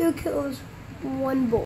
two kills, one boy.